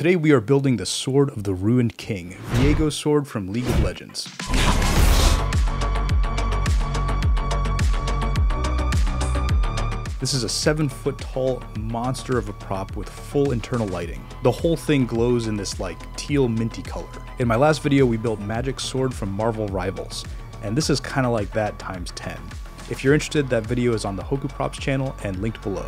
Today we are building the Sword of the Ruined King, Viego's sword from League of Legends. This is a 7 foot tall monster of a prop with full internal lighting. The whole thing glows in this like teal minty color. In my last video we built Magik Sword from Marvel Rivals, and this is kinda like that times 10. If you're interested, that video is on the Hoku Props channel and linked below.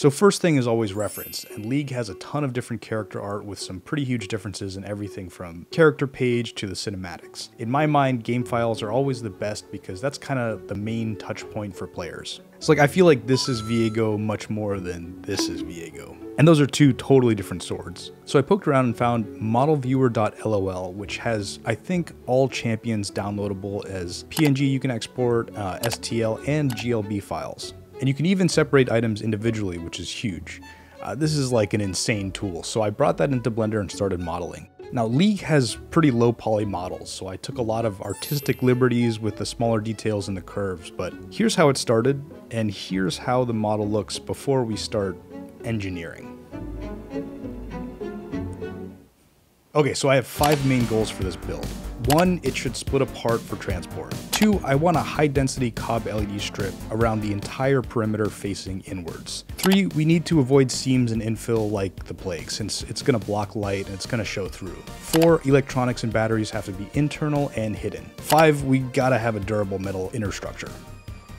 So first thing is always reference, and League has a ton of different character art with some pretty huge differences in everything from character page to the cinematics. In my mind, game files are always the best because that's kind of the main touch point for players. So like I feel like this is Viego much more than this is Viego. And those are two totally different swords. So I poked around and found modelviewer.lol, which has, I think, all champions downloadable as PNG you can export, uh, STL, and GLB files. And you can even separate items individually, which is huge. Uh, this is like an insane tool, so I brought that into Blender and started modeling. Now League has pretty low poly models, so I took a lot of artistic liberties with the smaller details and the curves, but here's how it started, and here's how the model looks before we start engineering. Okay, so I have five main goals for this build. One, it should split apart for transport. Two, I want a high density cob LED strip around the entire perimeter facing inwards. Three, we need to avoid seams and infill like the plague since it's gonna block light and it's gonna show through. Four, electronics and batteries have to be internal and hidden. Five, we gotta have a durable metal inner structure.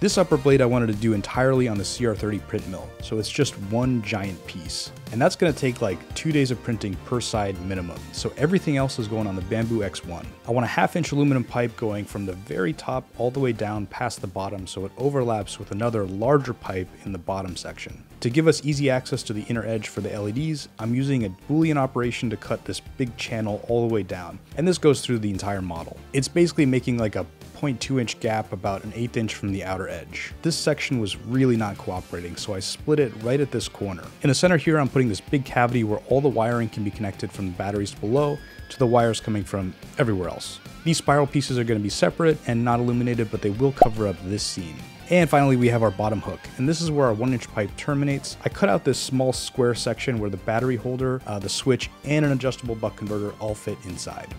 This upper blade I wanted to do entirely on the CR30 PrintMill, so it's just one giant piece. And that's gonna take like two days of printing per side minimum, so everything else is going on the Bambu X1. I want a half inch aluminum pipe going from the very top all the way down past the bottom so it overlaps with another larger pipe in the bottom section. To give us easy access to the inner edge for the LEDs, I'm using a boolean operation to cut this big channel all the way down, and this goes through the entire model. It's basically making like a 0.2 inch gap about an eighth inch from the outer edge. This section was really not cooperating, so I split it right at this corner. In the center here, I'm putting this big cavity where all the wiring can be connected from the batteries below to the wires coming from everywhere else. These spiral pieces are going to be separate and not illuminated, but they will cover up this seam. And finally, we have our bottom hook, and this is where our one inch pipe terminates. I cut out this small square section where the battery holder, uh, the switch, and an adjustable buck converter all fit inside.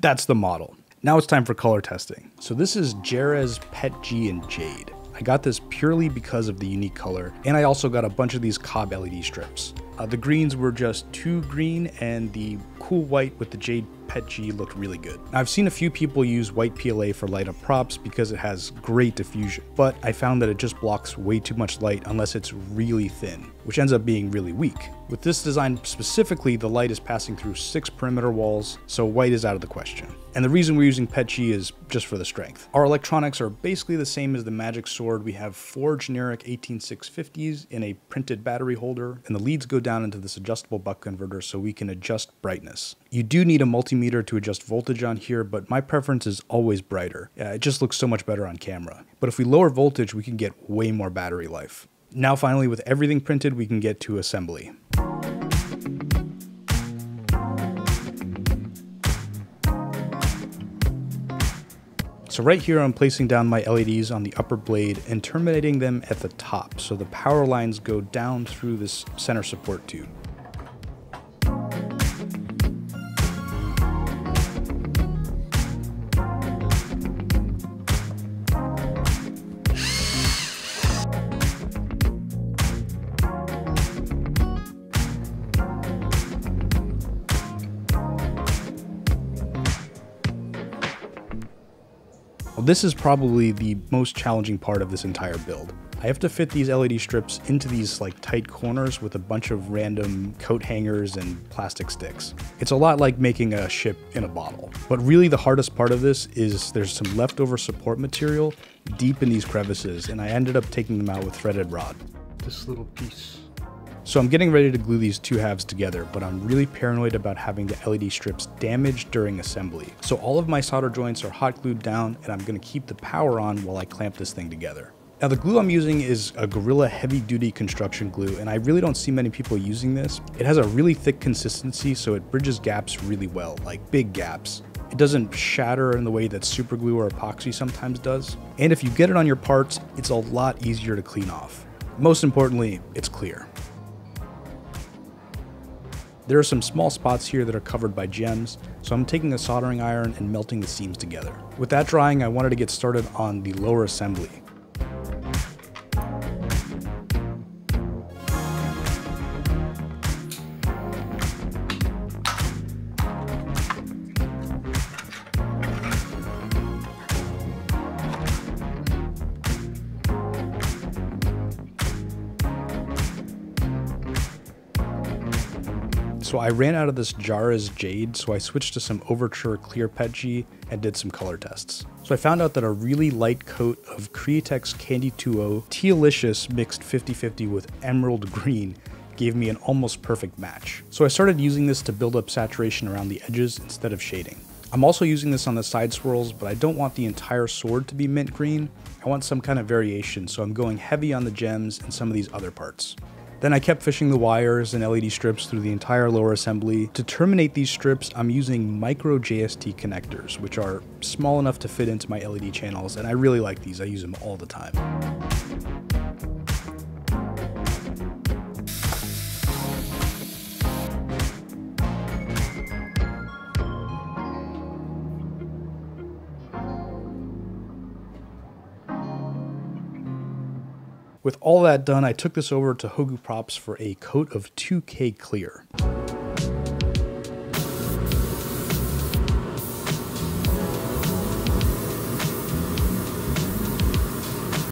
That's the model. Now it's time for color testing. So this is Jerez Pet G and Jade. I got this purely because of the unique color, and I also got a bunch of these cob LED strips. Uh, the greens were just too green, and the cool white with the Jade Pet G looked really good. I've seen a few people use white PLA for light up props because it has great diffusion, but I found that it just blocks way too much light unless it's really thin, which ends up being really weak. With this design specifically, the light is passing through six perimeter walls, so white is out of the question. And the reason we're using PETG is just for the strength. Our electronics are basically the same as the Magik Sword. We have four generic 18650s in a printed battery holder, and the leads go down into this adjustable buck converter so we can adjust brightness. You do need a multimeter to adjust voltage on here, but my preference is always brighter. Yeah, it just looks so much better on camera. But if we lower voltage, we can get way more battery life. Now finally, with everything printed, we can get to assembly. So right here I'm placing down my LEDs on the upper blade and terminating them at the top so the power lines go down through this center support tube. Well, this is probably the most challenging part of this entire build. I have to fit these LED strips into these like tight corners with a bunch of random coat hangers and plastic sticks. It's a lot like making a ship in a bottle. But really the hardest part of this is there's some leftover support material deep in these crevices and I ended up taking them out with threaded rod. This little piece so I'm getting ready to glue these two halves together, but I'm really paranoid about having the LED strips damaged during assembly. So all of my solder joints are hot glued down and I'm gonna keep the power on while I clamp this thing together. Now the glue I'm using is a Gorilla heavy duty construction glue and I really don't see many people using this. It has a really thick consistency so it bridges gaps really well, like big gaps. It doesn't shatter in the way that super glue or epoxy sometimes does. And if you get it on your parts, it's a lot easier to clean off. Most importantly, it's clear. There are some small spots here that are covered by gems, so I'm taking a soldering iron and melting the seams together. With that drying, I wanted to get started on the lower assembly. So I ran out of this Jara's Jade, so I switched to some Overture Clear PETG and did some color tests. So I found out that a really light coat of Createx Candy 2.0 Tealicious mixed 50-50 with Emerald Green gave me an almost perfect match. So I started using this to build up saturation around the edges instead of shading. I'm also using this on the side swirls, but I don't want the entire sword to be mint green. I want some kind of variation, so I'm going heavy on the gems and some of these other parts. Then I kept fishing the wires and LED strips through the entire lower assembly. To terminate these strips, I'm using micro JST connectors, which are small enough to fit into my LED channels, and I really like these. I use them all the time. With all that done, I took this over to Hoku Props for a coat of 2K clear.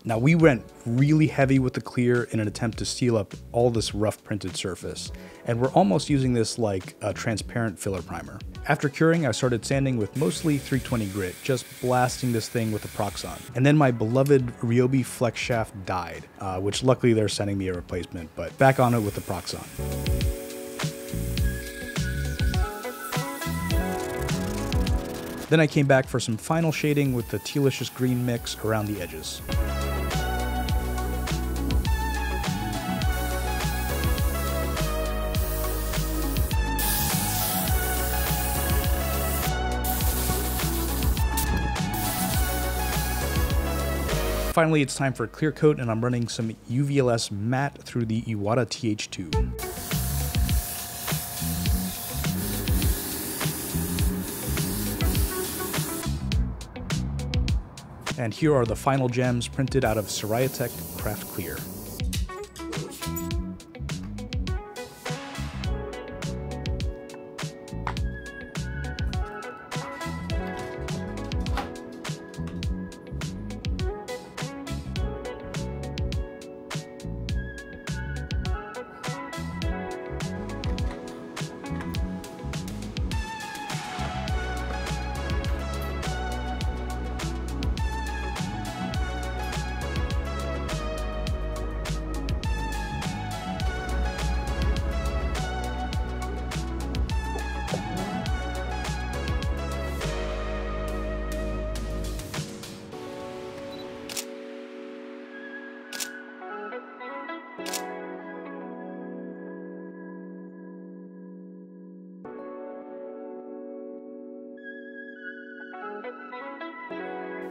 Now we went really heavy with the clear in an attempt to seal up all this rough printed surface, and we're almost using this like a transparent filler primer. After curing, I started sanding with mostly 320 grit, just blasting this thing with a Proxxon. And then my beloved Ryobi flex shaft died, uh, which luckily they're sending me a replacement, but back on it with the Proxxon. Then I came back for some final shading with the Tealicious green mix around the edges. Finally, it's time for clear coat and I'm running some UVLS matte through the Iwata TH2. And here are the final gems printed out of Siraya Craft Clear.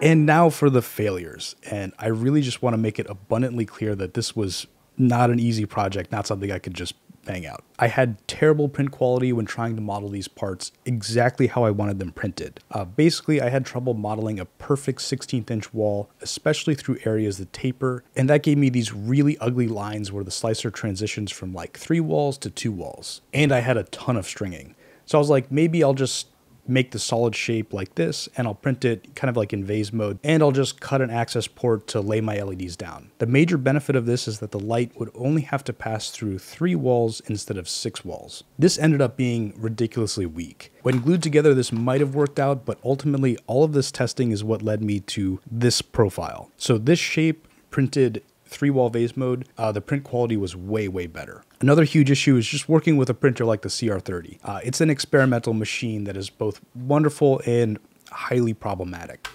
And now for the failures. And I really just want to make it abundantly clear that this was not an easy project, not something I could just bang out. I had terrible print quality when trying to model these parts exactly how I wanted them printed. Uh, basically, I had trouble modeling a perfect 16th inch wall, especially through areas that taper, and that gave me these really ugly lines where the slicer transitions from like three walls to two walls. And I had a ton of stringing. So I was like, maybe I'll just make the solid shape like this and I'll print it kind of like in vase mode and I'll just cut an access port to lay my LEDs down. The major benefit of this is that the light would only have to pass through three walls instead of six walls. This ended up being ridiculously weak. When glued together this might have worked out but ultimately all of this testing is what led me to this profile. So this shape printed three wall vase mode, uh, the print quality was way, way better. Another huge issue is just working with a printer like the CR30. Uh, it's an experimental machine that is both wonderful and highly problematic.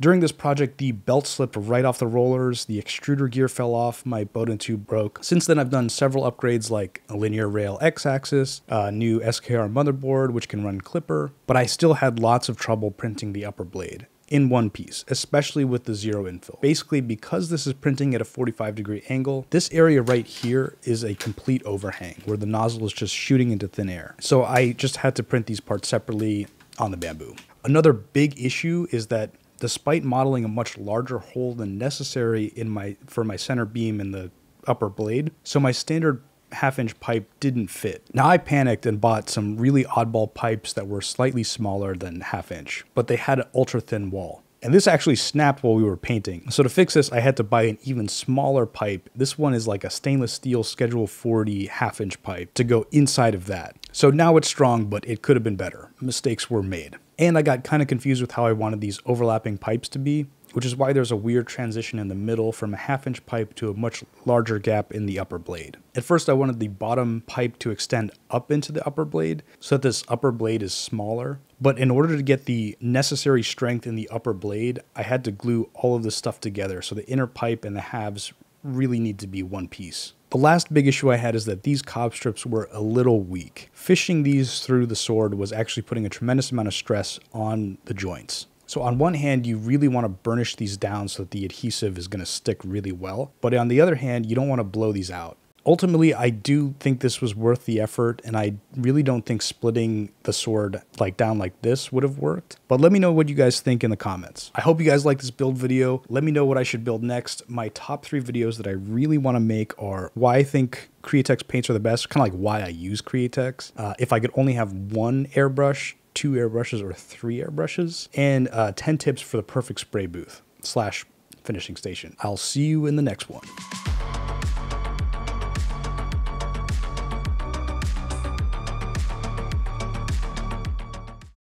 During this project, the belt slipped right off the rollers, the extruder gear fell off, my Bowden tube broke. Since then, I've done several upgrades like a linear rail X-axis, a new SKR motherboard which can run Klipper, but I still had lots of trouble printing the upper blade in one piece, especially with the zero infill. Basically, because this is printing at a 45 degree angle, this area right here is a complete overhang where the nozzle is just shooting into thin air. So I just had to print these parts separately on the Bambu. Another big issue is that despite modeling a much larger hole than necessary in my for my center beam in the upper blade, so my standard half inch pipe didn't fit. Now I panicked and bought some really oddball pipes that were slightly smaller than half inch, but they had an ultra thin wall. And this actually snapped while we were painting. So to fix this, I had to buy an even smaller pipe. This one is like a stainless steel Schedule 40 half inch pipe to go inside of that. So now it's strong, but it could have been better. Mistakes were made. And I got kind of confused with how I wanted these overlapping pipes to be, which is why there's a weird transition in the middle from a half inch pipe to a much larger gap in the upper blade. At first I wanted the bottom pipe to extend up into the upper blade so that this upper blade is smaller, but in order to get the necessary strength in the upper blade, I had to glue all of this stuff together so the inner pipe and the halves really need to be one piece. The last big issue I had is that these cob strips were a little weak. Fishing these through the sword was actually putting a tremendous amount of stress on the joints. So on one hand, you really want to burnish these down so that the adhesive is going to stick really well. But on the other hand, you don't want to blow these out ultimately, I do think this was worth the effort, and I really don't think splitting the sword like down like this would have worked. But let me know what you guys think in the comments. I hope you guys like this build video. Let me know what I should build next. My top three videos that I really want to make are why I think Createx paints are the best, kind of like why I use Createx. Uh, if I could only have one airbrush, two airbrushes, or three airbrushes, and uh, 10 tips for the perfect spray booth slash finishing station. I'll see you in the next one.